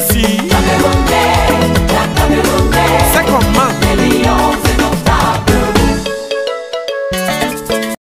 sí.